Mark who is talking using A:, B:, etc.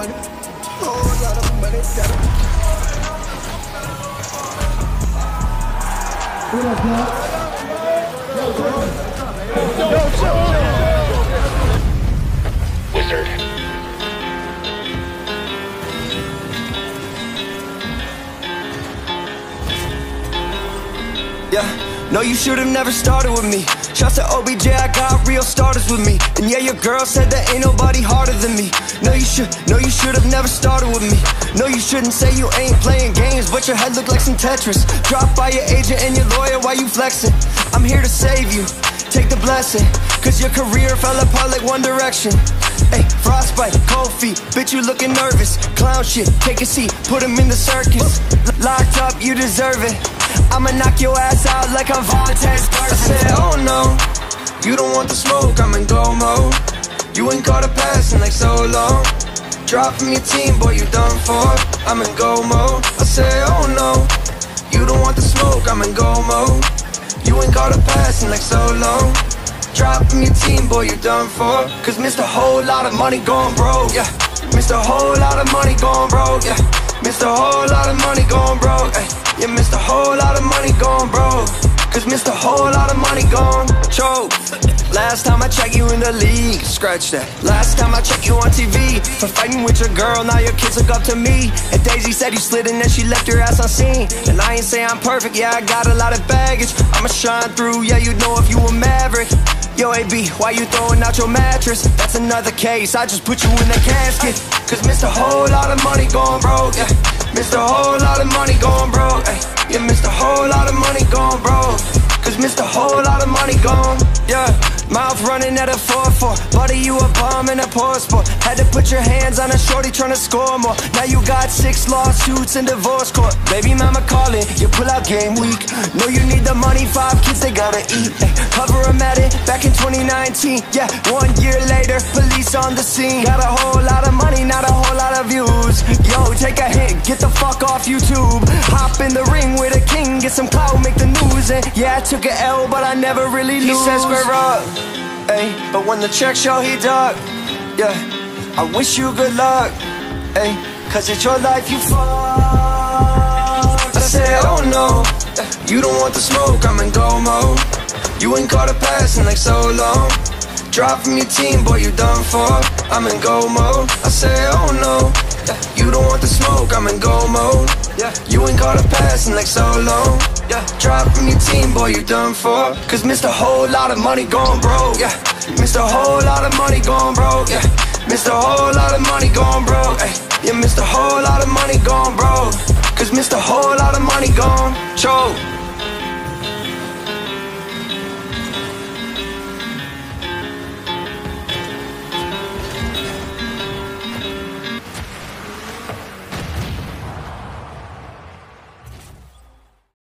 A: money. Lot of money.
B: Wizard.
C: Yeah, no, you should have never started with me. Shouts to OBJ, I got real starters with me. And yeah, your girl said that ain't nobody harder than me. No, you should, no, you should have never started with me. No, you shouldn't say you ain't playing games, but your head look like some Tetris. Dropped by your agent and your lawyer while you flexing. I'm here to save you. Take the blessing, cause your career fell apart like One Direction. Hey, frostbite, cold feet, bitch, you looking nervous. Clown shit, take a seat, put him in the circus. Locked up, you deserve it. I'ma knock your ass out like oh, I'm Vontaze I said, oh no, you don't want the smoke, I'm in go mode. You ain't caught a passing like so long. Drop from your team, boy, you done for. I'm in go mode. I said, oh no, you don't want the smoke, I'm in go mode. You ain't caught a passing like so long. Drop from your team, boy, you done for. Cause missed a whole lot of money going broke, yeah. Missed a whole lot of money going broke, yeah. Missed a whole lot of money going broke, yeah. You missed a whole lot of money going broke. Cause missed a whole lot of money gone choke. Last time I checked you in the league, scratch that. Last time I checked you on TV for fighting with your girl, now your kids look up to me. And Daisy said you slid and then she left your ass unseen. And I ain't say I'm perfect, yeah, I got a lot of baggage. I'ma shine through, yeah, you know if you were maverick. AB, why you throwing out your mattress? That's another case, I just put you in the casket. Cause missed a whole lot of money going broke, yeah. Missed a whole lot of money going broke. Yeah, missed a whole lot of money going broke. Cause missed a whole lot of money gone, yeah. Mouth running at a 4-4 Buddy, you a bum in a poor sport Had to put your hands on a shorty trying to score more. Now you got six lawsuits in divorce court. Baby mama calling, you pull out game week. Know you need the money, five kids they gotta eat. Ay. Cover them at it, back in 2019 Yeah, one year later, police on the scene. Got a whole lot of money, not a whole lot of views. Yo, take a hit, get the fuck off YouTube. Hop in the ring with a king, get some clout, make the news. And yeah, I took a L, but I never really lose He says square up Ay, but when the check show he dug, yeah, I wish you good luck, ay, cause it's your life you fuck. I said, oh no, you don't want the smoke, I'm in go mode. You ain't caught a pass in like so long. Drop from your team, boy, you done for. I'm in go mode. I said, oh no, you don't want the smoke, I'm in go mode. You ain't caught a passing like so long. Yeah, drop from your team, boy, you done for. Cause missed a whole lot of money going broke. Yeah, missed a whole lot of money going broke. Yeah, missed a whole lot of money going broke. Ay, yeah, missed a whole lot of money going broke. Cause missed a whole lot of money gone choke.